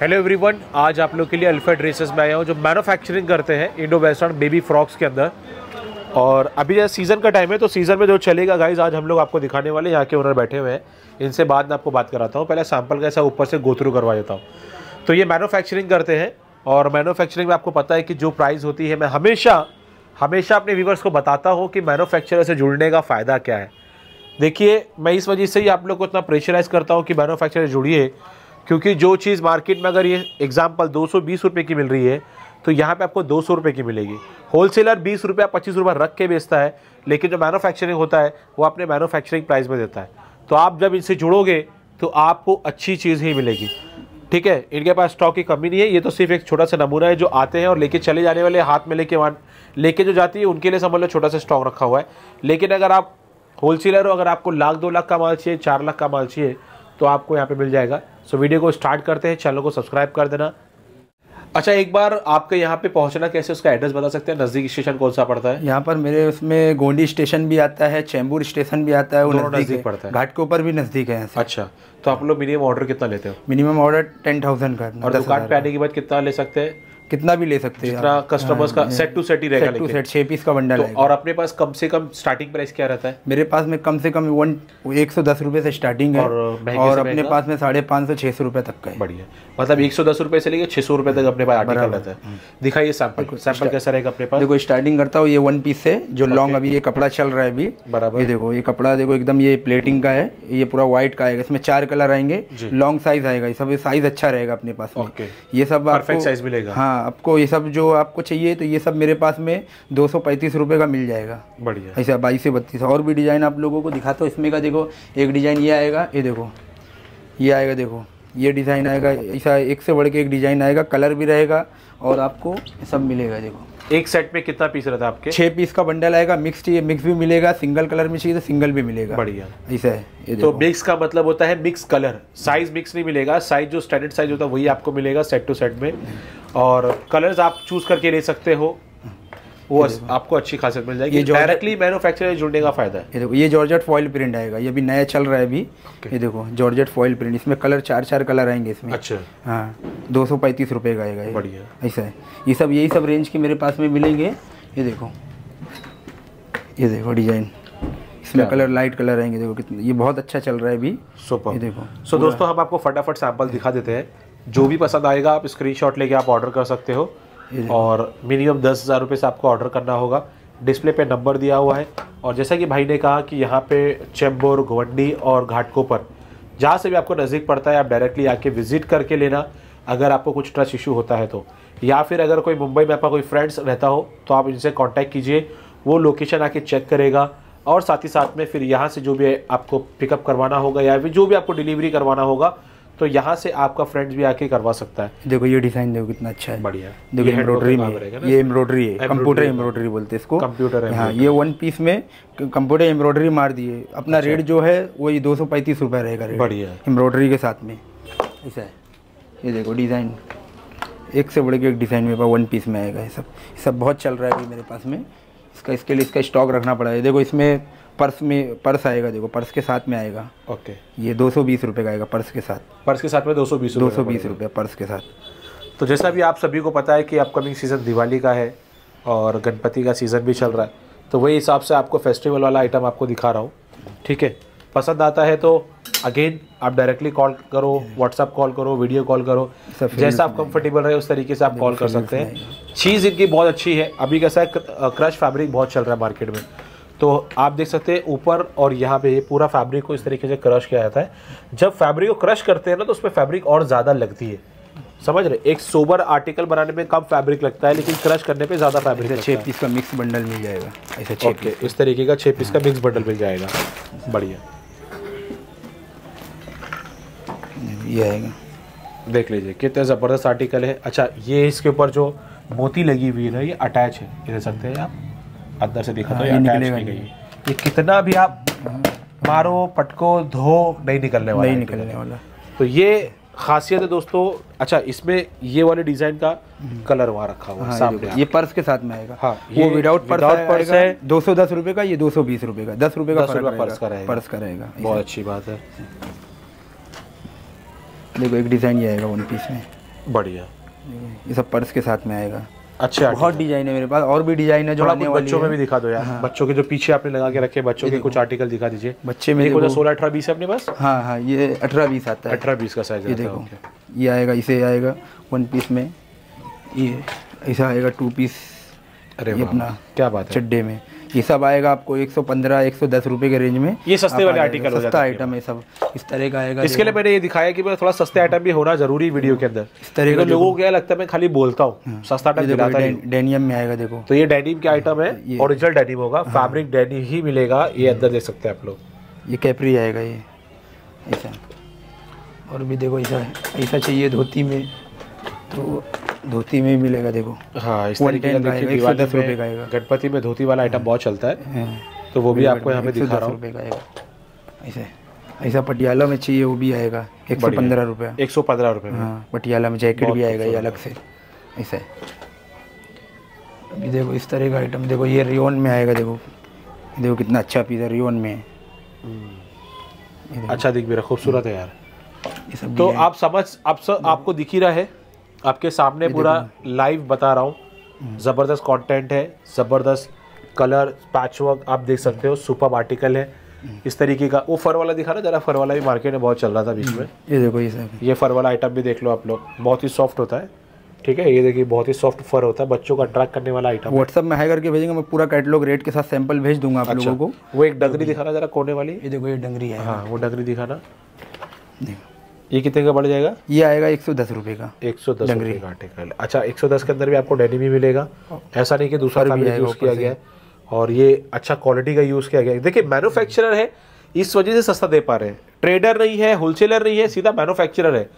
Hello everyone आज आप लोग के लिए अल्फ़ा ड्रेसेस में आया हूँ, जो मैन्युफैक्चरिंग करते हैं इंडो वेस्टर्न बेबी फ्रॉक्स के अंदर। और अभी जैसे सीज़न का टाइम है तो सीज़न में जो चलेगा गाइज़ आज हम लोग आपको दिखाने वाले यहाँ के ओनर बैठे हुए हैं। इनसे बाद में आपको बात कराता हूँ। पहले सैंपल का ऐसा ऊपर से गो थ्रू करवा देता हूँ। तो ये मैनुफैक्चरिंग करते हैं, और मैनुफैक्चरिंग में आपको पता है कि जो प्राइस होती है, मैं हमेशा हमेशा अपने व्यूवर्स को बताता हूँ कि मैन्युफैक्चरर से जुड़ने का फ़ायदा क्या है। देखिए, मैं इस वजह से ही आप लोग को इतना प्रेशराइज करता हूँ कि मैन्युफैक्चरर जुड़िए। क्योंकि जो चीज़ मार्केट में अगर ये एग्ज़ाम्पल दो सौ की मिल रही है तो यहाँ पे आपको दो सौ रुपये की मिलेगी। होलसेलर बीस रुपया पच्चीस रुपये रख के बेचता है, लेकिन जो मैन्युफैक्चरिंग होता है, वो अपने मैन्युफैक्चरिंग प्राइस में देता है। तो आप जब इनसे जुड़ोगे तो आपको अच्छी चीज़ ही मिलेगी। ठीक है? इनके पास स्टॉक की कमी नहीं है, ये तो सिर्फ़ एक छोटा सा नमूना है जो आते हैं और लेके चले जाने वाले, हाथ में लेके वहाँ लेके जो जाती है, उनके लिए समझ लो छोटा सा स्टॉक रखा हुआ है। लेकिन अगर आप होलसेलर हो, अगर आपको लाख, दो लाख का माल चाहिए, चार लाख का माल चाहिए तो आपको यहाँ पे मिल जाएगा। सो वीडियो को स्टार्ट करते हैं चैनल को सब्सक्राइब कर देना। अच्छा एक बार आपके यहाँ पे पहुँचना कैसे उसका एड्रेस बता सकते हैं? नज़दीक स्टेशन कौन सा पड़ता है? यहाँ पर मेरे उसमें गोंडी स्टेशन भी आता है चैम्बूर स्टेशन भी आता है वो नज़दीक पड़ता है। घाट के ऊपर भी नज़दीक है अच्छा तो आप लोग मिनिमम ऑर्डर कितना लेते हो? मिनिमम ऑर्डर टेन थाउज़ेंड का और दुकान पे आने के बाद कितना ले सकते हैं? कितना भी ले सकते हैं जितना कस्टमर्स का सेट टू सेट ही रहेगा सेट टू सेट छः पीस का बंडल तो है और अपने पास कम से कम स्टार्टिंग प्राइस क्या रहता है? मेरे पास में कम से कम वन एक सौ दस रुपये से स्टार्टिंग है और अपने पास में साढ़े पाँच सौ छः सौ रुपये तक का है। बढ़िया। मतलब एक सौ दस रुपये से लेके छः सौ रुपये तक अपने पास आर्टिकल रहता है। दिखाइए सैंपल सैंपल कैसा रहेगा अपने पास? देखो स्टार्टिंग करता हूँ ये वन पीस से जो लॉन्ग अभी ये कपड़ा चल रहा है अभी। बराबर। ये देखो ये कपड़ा देखो एकदम ये प्लेटिंग का है ये पूरा व्हाइट का आएगा। इसमें चार कलर आएँगे। लॉन्ग साइज़ आएगा ये सब साइज़ अच्छा रहेगा अपने पास ओके ये सब परफेक्ट साइज़ मिलेगा। हाँ आपको ये सब जो आपको चाहिए तो ये सब मेरे पास में दो सौ पैंतीस रुपये का मिल जाएगा। बढ़िया। ऐसा बाईस से बत्तीस और भी डिज़ाइन आप लोगों को दिखाता हूँ इसमें का देखो एक डिज़ाइन ये आएगा ये देखो ये आएगा देखो। ये डिज़ाइन आएगा ऐसा एक से बढ़ के एक डिज़ाइन आएगा कलर भी रहेगा और आपको सब मिलेगा देखो। एक सेट में कितना पीस रहता है आपके? छः पीस का बंडल आएगा मिक्स चाहिए मिक्स भी मिलेगा सिंगल कलर में चाहिए तो सिंगल भी मिलेगा। बढ़िया। ऐसा है ये तो मिक्स का मतलब होता है मिक्स कलर साइज़ मिक्स नहीं मिलेगा साइज़ जो स्टैंडर्ड साइज़ होता है वही आपको मिलेगा सेट टू सेट में। और कलर्स आप चूज़ करके ले सकते हो। वो आपको अच्छी खासियत मिल जाएगी। डायरेक्टली मैन्युफैक्चरर जुड़ने का फ़ायदा है। ये देखो ये जॉर्जेट फॉइल प्रिंट आएगा। ये भी नया चल रहा है अभी। ये देखो जॉर्जेट फॉइल प्रिंट इसमें कलर चार चार कलर आएँगे इसमें। अच्छा। हाँ दो सौ पैंतीस रुपये का आएगा बढ़िया। ऐसा है। ये सब यही सब रेंज के मेरे पास में मिलेंगे। ये देखो। ये देखो डिज़ाइन इसमें कलर लाइट कलर आएँगे। देखो कितने ये बहुत अच्छा चल रहा है अभी। सुपर ये देखो। सो दोस्तों हम आपको फटाफट सैंपल दिखा देते हैं। जो भी पसंद आएगा आप स्क्रीनशॉट लेके आप ऑर्डर कर सकते हो। और मिनिमम दस हज़ार रुपये से आपको ऑर्डर करना होगा। डिस्प्ले पे नंबर दिया हुआ है। और जैसा कि भाई ने कहा कि यहाँ पे चेम्बूर घुवंडी और घाटकोपर जहाँ से भी आपको नज़दीक पड़ता है, आप डायरेक्टली आके विज़िट करके लेना, अगर आपको कुछ ट्रस्ट इशू होता है तो। या फिर अगर कोई मुंबई में आपका कोई फ्रेंड्स रहता हो तो आप इनसे कांटेक्ट कीजिए। वो लोकेशन आके चेक करेगा। और साथ ही साथ में फिर यहाँ से जो भी आपको पिकअप करवाना होगा, या फिर जो भी आपको डिलीवरी करवाना होगा तो यहाँ से आपका फ्रेंड्स भी आके करवा सकता है। देखो ये डिज़ाइन देखो कितना अच्छा है। बढ़िया। देखो एम्ब्रॉयडरी में ये एम्ब्रॉयडरी है कंप्यूटर। एम्ब्रॉयडरी बोलते हैं इसको। कंप्यूटर हाँ ये वन पीस में कंप्यूटर एम्ब्रॉयडरी मार दिए। अपना रेट जो है वही दो सौ पैंतीस रुपये रहेगा रेट बढ़िया। एम्ब्रॉयडरी के साथ में। ऐसा है। ये देखो डिज़ाइन एक से बढ़ के एक डिज़ाइन मेरे पास वन पीस में आएगा ये सब। सब बहुत चल रहा है अभी मेरे पास में। इसका इसके लिए इसका स्टॉक रखना पड़ेगा देखो इसमें पर्स में पर्स आएगा देखो पर्स के साथ में आएगा। ओके ये दो सौ बीस रुपये का आएगा पर्स के साथ। पर्स के साथ में दो सौ बीस दो सौ बीस रुपये पर्स के साथ। तो जैसा भी आप सभी को पता है कि अपकमिंग सीज़न दिवाली का है और गणपति का सीज़न भी चल रहा है तो वही हिसाब से आपको फेस्टिवल वाला आइटम आपको दिखा रहा हूँ। ठीक है? पसंद आता है तो अगेन आप डायरेक्टली कॉल करो व्हाट्सअप कॉल करो वीडियो कॉल करो। जैसा आप कंफर्टेबल रहे उस तरीके से आप कॉल कर सकते हैं। चीज़ इनकी बहुत अच्छी है। अभी कैसा है क्रश फैब्रिक बहुत चल रहा है मार्केट में। तो आप देख सकते हैं ऊपर और यहाँ पे ये पूरा फैब्रिक को इस तरीके से क्रश किया जाता है। जब फैब्रिक को क्रश करते हैं ना तो उसमें फैब्रिक और ज़्यादा लगती है। समझ रहे एक सोबर आर्टिकल बनाने में कम फैब्रिक लगता है लेकिन क्रश करने पे ज़्यादा फैब्रिक लगता छः पीस का मिक्स बंडल मिल जाएगा। ऐसा छः इस तरीके का छः पीस का मिक्स बंडल मिल जाएगा। बढ़िया। ये आएगा। देख लीजिए कितने ज़बरदस्त आर्टिकल है। अच्छा ये इसके ऊपर जो मोती लगी हुई है ये अटैच है। ये देख सकते हैं आप। अंदर से देखा तो हाँ, ये अटैच की गई है। ये कितना भी आप मारो पटको धो नहीं निकलने वाला नहीं निकलने वाला। तो ये खासियत है दोस्तों अच्छा इसमें ये वाले डिज़ाइन का कलर वहाँ रखा हुआ हाँ, सामने ये पर्स के साथ में आएगा। हाँ, ये वो विदाउट पर्स without पर्स है। दो सौ दस रुपये का ये दो सौ बीस रुपये का। दस रुपये का 10 पर्स का रहेगा। पर्स का रहेगा। बहुत अच्छी बात है। देखो एक डिज़ाइन ये आएगा वन पीस में। बढ़िया। ये सब पर्स के साथ में आएगा। अच्छा बहुत डिज़ाइन है मेरे पास और भी डिज़ाइन है जो आने वाली बच्चों में भी दिखा दो यार। हाँ। बच्चों के जो पीछे आपने लगा के रखे बच्चों के कुछ आर्टिकल दिखा दीजिए। बच्चे में मेरे को देखो। सोलह अठारह बीस है अपने पास? हाँ हाँ ये अठारह बीस आता है। अठारह बीस का साइज़ ये देखो ये आएगा इसे आएगा वन पीस में। ये ऐसा आएगा टू पीस अरे अपना क्या बात है। चड्डे में। ये सब आएगा आपको 115 110 रुपए के रेंज में। ये सस्ते वाले आर्टिकल सस्ता आइटम है। सब। इस तरह का आएगा इसके लिए मैंने ये दिखाया कि मैं थोड़ा सस्ते आइटम भी होना ज़रूरी वीडियो के अंदर। इस तरह का लोगों को क्या लगता है मैं खाली बोलता हूँ। सस्ता आइटम दिलाता डेनियम में आएगा देखो। तो ये डेनिम के आइटम है ओरिजिनल डेनिम होगा फैब्रिक डेनिम ही मिलेगा ये अंदर देख सकते हैं आप लोग। ये कैपरी आएगा ये। ऐसा। और भी देखो ऐसा ऐसा चाहिए धोती में। तो धोती में भी मिलेगा देखो। हाँ इस तरीके का देखिए आएगा, दिवाली 110 रुपए का आएगा। गणपति में धोती वाला आइटम बहुत चलता है। हाँ, तो वो भी आपको यहाँ पे दिखा रहा हूँ। रुपये का आएगा। ऐसे ऐसा पटियाला में चाहिए वो भी आएगा। एक सौ पंद्रह रुपया। एक सौ पंद्रह रुपये हाँ पटियाला में जैकेट भी आएगा ये अलग से। ऐसा। अभी देखो इस तरह का आइटम देखो ये रियोन में आएगा देखो। देखो कितना अच्छा पीस है रियोन में। अच्छा दिख भी रहा खूबसूरत है यार। तो आप समझ आप सब आपको दिख ही रहा है। आपके सामने पूरा लाइव बता रहा हूँ। ज़बरदस्त कंटेंट है ज़बरदस्त कलर पैचवर्क आप देख सकते हो सुपर आर्टिकल है। इस तरीके का वो फर वाला दिखा ना जरा फर वाला भी मार्केट में बहुत चल रहा था बीच में। ये देखो ये सब। ये फर वाला आइटम भी देख लो आप लोग बहुत ही सॉफ्ट होता है। ठीक है ये देखिए बहुत ही सॉफ्ट फर होता है बच्चों को अट्रैक्ट करने वाला आइटम व्हाट्सअप में हाई करके भेजेंगे मैं पूरा कैटलॉग रेट के साथ सैंपल भेज दूँगा आप लोगों को। वो एक डगरी दिखाना जरा कोने वाली। ये देखो ये डंगरी है। हाँ वो डगरी दिखाना। देखो। ये कितने का बढ़ जाएगा? ये आएगा एक सौ दस रुपये का। एक सौ दस रुपये का आर्टिकल अच्छा एक सौ दस के अंदर भी आपको डेनिम ही मिलेगा। ऐसा नहीं कि दूसरा फैब्रिक यूज़ किया गया। है और ये अच्छा क्वालिटी का यूज़ किया गया। है देखिए मैन्युफैक्चरर है इस वजह से सस्ता दे पा रहे हैं। ट्रेडर नहीं है होलसेलर नहीं है सीधा मैन्युफैक्चरर है।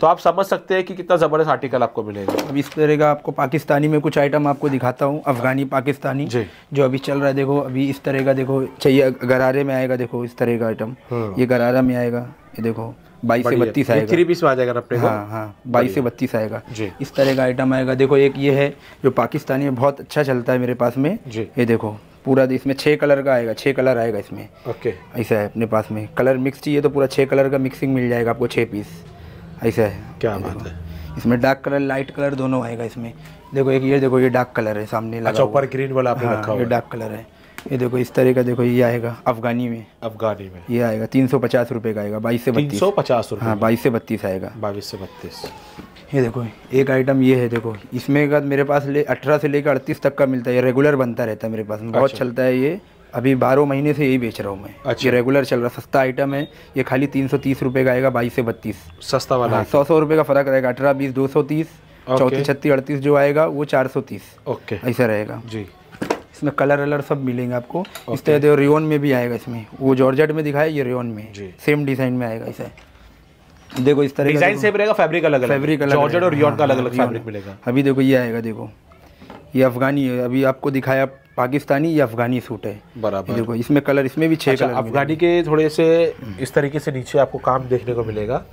तो आप समझ सकते हैं कि कितना ज़बरदस्त आर्टिकल आपको मिलेगा। अब इस तरह का आपको पाकिस्तानी में कुछ आइटम आपको दिखाता हूँ अफगानी पाकिस्तानी जो। अभी चल रहा है। देखो अभी इस तरह का देखो चाहिए गरारे में आएगा देखो इस तरह का आइटम ये गरारा में आएगा। ये देखो बाईस से बत्तीस आएगा। थ्री पीस में आ जाएगा अपने हाँ हाँ बाईस से बत्तीस आएगा। जी। इस तरह का आइटम आएगा। देखो एक ये है जो पाकिस्तानी में बहुत अच्छा चलता है मेरे पास में। जी। ये देखो पूरा इसमें छः कलर का आएगा छः कलर आएगा इसमें। ओके। ऐसा है अपने पास में। कलर मिक्स चाहिए तो पूरा छः कलर का मिक्सिंग मिल जाएगा आपको छः पीस ऐसा है। क्या बात है। इसमें डार्क कलर लाइट कलर दोनों आएगा इसमें। देखो एक ये देखो ये डार्क कलर है सामने लगा अच्छा ऊपर ग्रीन वाला आपने। रखा हाँ, ये डार्क कलर है। ये देखो इस तरह का देखो ये आएगा अफगानी में। अफगानी में। ये आएगा तीन सौ पचास रुपये का आएगा बाईस से तीन बत्तीस सौ पचास रुपये हाँ बाईस से बत्तीस आएगा। बाईस से बत्तीस। ये देखो एक आइटम ये है देखो इसमें का मेरे पास ले अठारह से लेकर अड़तीस तक का मिलता है ये रेगुलर बनता रहता है मेरे पास बहुत चलता है ये। अभी बारह महीने से यही बेच रहा हूँ मैं। अच्छा। ये रेगुलर चल रहा सस्ता आइटम है ये खाली तीन सौ तीस रुपये का आएगा बाईस से बत्तीस। सस्ता वाला हाँ सौ सौ रुपये का फ़र्क रहेगा अठारह बीस दो सौ तीस चौंतीस छत्तीस अड़तीस जो आएगा वो चार सौ तीस। ओके। ऐसा रहेगा। जी। इसमें कलर वलर सब मिलेंगे आपको। इस तरह देखो रियोन में भी आएगा इसमें। वो जॉर्जेट में दिखाया ये रियोन में। सेम डिज़ाइन में आएगा ऐसा देखो इस तरह डिज़ाइन सेम रहेगा फैब्रिक अलग अलग। फैब्रिक अलग जॉर्जेट और। रियॉन का हाँ, अलग अलग फैब्रिक मिलेगा। अभी देखो ये आएगा देखो। ये अफगानी है अभी आपको दिखाया पाकिस्तानी ये अफगानी सूट है। बराबर। देखो इसमें कलर इसमें भी छः अच्छा कलर अफगानी के थोड़े से इस तरीके से नीचे आपको काम देखने को मिलेगा।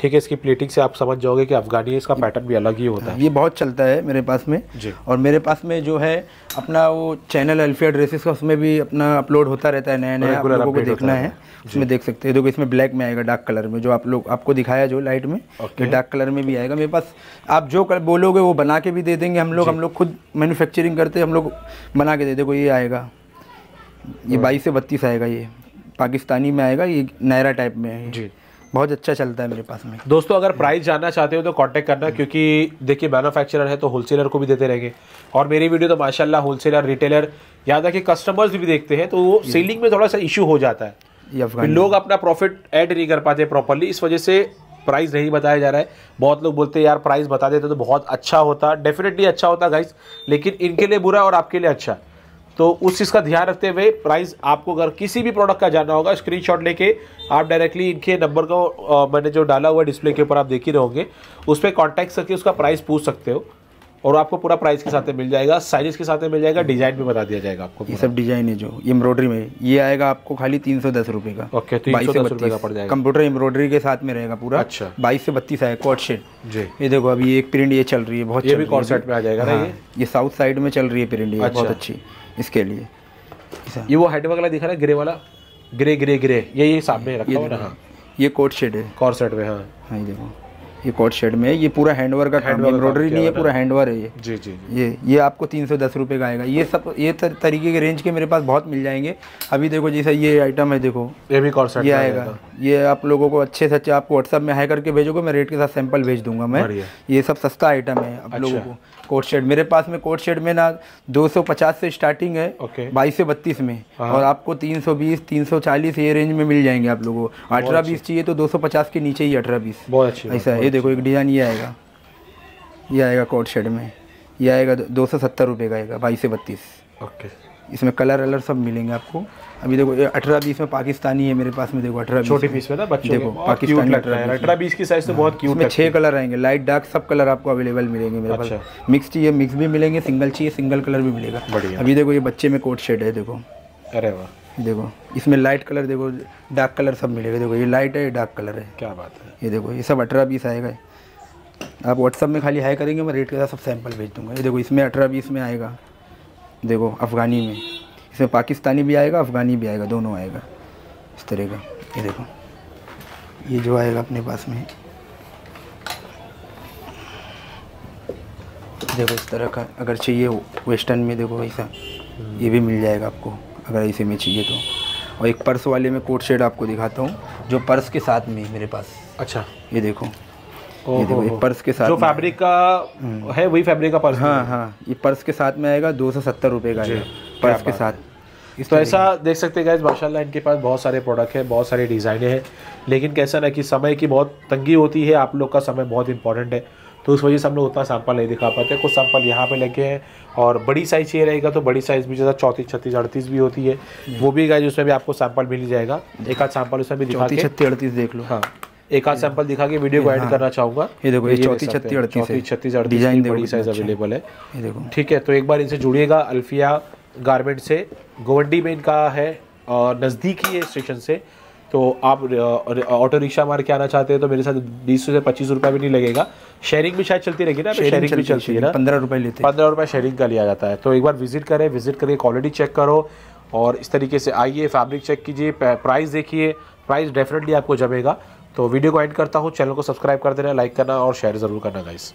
ठीक है इसकी प्लेटिंग से आप समझ जाओगे कि अफगानी इसका पैटर्न भी अलग ही होता है। ये बहुत चलता है मेरे पास में। जी। और मेरे पास में जो है अपना वो चैनल अल्फिया ड्रेसेस का उसमें भी अपना अपलोड होता रहता है नया नया आप लोगों को देखना है। उसमें देख सकते हैं देखो इसमें ब्लैक में आएगा डार्क कलर में जो आप लोग आपको दिखाया जो लाइट में ये डार्क कलर में भी आएगा। मेरे पास आप जो कलर बोलोगे वो बना के भी दे देंगे हम लोग। हम लोग खुद मैन्युफैक्चरिंग करते हैं हम लोग बना के दे देखो ये आएगा। ये बाईस से बत्तीस आएगा ये पाकिस्तानी में आएगा ये नायरा टाइप में है जी। बहुत अच्छा चलता है मेरे पास में। दोस्तों अगर प्राइस जानना चाहते हो तो कांटेक्ट करना क्योंकि देखिए मैन्युफैक्चरर है तो होलसेलर को भी देते रहेंगे। और मेरी वीडियो तो माशाल्लाह होलसेलर रिटेलर यहाँ तक कि कस्टमर्स भी देखते हैं तो वो सेलिंग में थोड़ा सा इशू हो जाता है। लोग अपना प्रॉफिट ऐड नहीं कर पाते प्रॉपरली इस वजह से प्राइस नहीं बताया जा रहा है। बहुत लोग बोलते हैं यार प्राइस बता देते तो बहुत अच्छा होता डेफिनेटली अच्छा होता गाइस लेकिन इनके लिए बुरा और आपके लिए अच्छा। तो उस चीज़ का ध्यान रखते हुए प्राइस आपको अगर किसी भी प्रोडक्ट का जानना होगा स्क्रीनशॉट लेके आप डायरेक्टली इनके नंबर को मैंने जो डाला हुआ डिस्प्ले के ऊपर आप देख ही रहोगे उस पर कॉन्टैक्ट करके उसका प्राइस पूछ सकते हो। और आपको पूरा प्राइस के साथ मिल जाएगा साइजेस के साथ मिल जाएगा डिज़ाइन भी बता दिया जाएगा आपको ये सब डिज़ाइन है जो एम्ब्रॉयडरी में ये आएगा आपको खाली तीन सौ दस रुपये का। ओके तीन बाईस सौ दस रुपये का पड़ जाएगा। कंप्यूटर एम्ब्रॉयडरी के साथ में रहेगा पूरा। अच्छा। बाईस से बत्तीस आएगा कॉट शेड जी। ये देखो अभी एक प्रिंट ये चल रही है बहुत ये भी कॉर्ड सेट में आ जाएगा ना हाँ, ये? साउथ साइड में चल रही है प्रिंट ये बहुत अच्छा। अच्छी इसके लिए। ये वो हेड वाला दिखा रहा है ग्रे वाला? ग्रे ग्रे ग्रे ये ये सामने रखा हुआ ना? हाँ ये कोट शेड है। कॉर सेट में हाँ हाँ देखो। ये कोट शेड में है। ये पूरा हैंडवर का काम एम्ब्रॉयडरी नहीं है पूरा हैंडवर है ये। जी जी जी। ये ये आपको तीन सौ दस रुपये का आएगा। ये सब ये तर, तरीके के रेंज के मेरे पास बहुत मिल जाएँगे। अभी देखो जैसे ये आइटम है देखो। ये भी सेट ये आएगा। ये आप लोगों को अच्छे से अच्छे आपको व्हाट्सअप में हाई करके भेजोगे मैं रेट के साथ सैंपल भेज दूँगा मैं। ये सब सस्ता आइटम है आप लोगों अच्छा। को। कोट शेड मेरे पास में कोट शेड में ना 250 से स्टार्टिंग है बाईस से बत्तीस में। हाँ। और आपको 320 340 ये रेंज में मिल जाएँगे आप लोगों को। अठारह बीस चाहिए तो 250 के नीचे ही अठारह बीस। अच्छी ऐसा है। देखो एक डिज़ाइन ये आएगा। ये आएगा कोट शेड में। ये आएगा दो सौ सत्तर रुपये का आएगा बाईस से बत्तीस। ओके इसमें कलर वलर सब मिलेंगे आपको। अभी देखो ये अठारह बीस में पाकिस्तानी है मेरे पास में देखो अठारह छोटी पीस में ना बच्चों देखो, पाकिस्तानी है अठारह बीस की साइज़ तो बहुत क्यूट इसमें छः कलर आएँगे। लाइट डार्क सब कलर आपको अवेलेबल मिलेंगे मेरे अच्छा। पास मिक्स चाहिए मिक्स भी मिलेंगे सिंगल चाहिए सिंगल कलर भी मिलेगा। अभी देखो ये बच्चे में कोट शेड है देखो। अरे वाह। देखो इसमें लाइट कलर देखो डार्क कलर सब मिलेगा। देखो ये लाइट है ये डार्क कलर है। क्या बात है? ये देखो ये सब अठारह बीस आएगा। आप व्हाट्सअप में खाली हाई करेंगे मैं रेट के साथ सब सैंपल भेज दूँगा। ये देखो इसमें अठारह बीस में आएगा। देखो अफ़गानी में। इसमें पाकिस्तानी भी आएगा अफ़गानी भी आएगा दोनों आएगा। इस तरह का। ये देखो ये जो आएगा अपने पास में। देखो इस तरह का अगर चाहिए वेस्टर्न में देखो ऐसा ये भी मिल जाएगा आपको। अगर ऐसे में चाहिए तो। और एक पर्स वाले में कोट शेड आपको दिखाता हूँ जो पर्स के साथ में मेरे पास। अच्छा। ये देखो। ओहो। ये देखो ये पर्स के साथ जो फैब्रिक का है वही फैब्रिक का पर्स हाँ हाँ। ये पर्स के साथ में आएगा दो सौ सत्तर रुपये का पर्स के साथ। इस तो ऐसा देख सकते हैं गाइज़ माशाल्लाह इनके पास बहुत सारे प्रोडक्ट हैं बहुत सारी डिज़ाइनें हैं। लेकिन कैसा ना कि समय की बहुत तंगी होती है आप लोग का समय बहुत इंपॉर्टेंट है। तो उस वजह से हम लोग उतना सैंपल नहीं दिखा पाते। कुछ सैंपल यहाँ पे लेके हैं और बड़ी साइज़ चाहिए रहेगा तो बड़ी साइज़ भी जैसा चौंतीस छत्तीस अड़तीस भी होती है। वो भी गाइज़ उसमें भी आपको सैंपल मिल जाएगा। एक आध सैंपल उसमें भी दिखा छत्तीस अड़तीस देख लो। हाँ। एक आध सैंपल दिखा के वीडियो को एड करना चाहूँगा। ये देखो, ये चौथी, छत्तीस, हैं। अड़तीस है। चौथी छत्तीस अड़तीस डिज़ाइन बड़ी साइज़ अच्छा। अवेलेबल है। ये देखो। ठीक है तो एक बार इनसे जुड़िएगा। अल्फिया गारमेंट से गोवंडी में इनका है और नज़दीक ही है स्टेशन से। तो आप ऑटो रिक्शा मार के आना चाहते हैं तो मेरे साथ बीस से पच्चीस रुपया भी नहीं लगेगा। शेयरिंग भी शायद चलती रहेगी ना शेयरिंग भी चलती है ना? पंद्रह रुपये लेते हैं। पंद्रह रुपये शेयरिंग का लिया जाता है। तो एक बार विज़िट करें विज़िट करके क्वालिटी चेक करो और इस तरीके से आइए फैब्रिक चेक कीजिए प्राइस देखिए प्राइस डेफिनेटली आपको जमेगा। तो वीडियो को एंड करता हूँ चैनल को सब्सक्राइब कर देना लाइक करना और शेयर ज़रूर करना गाइस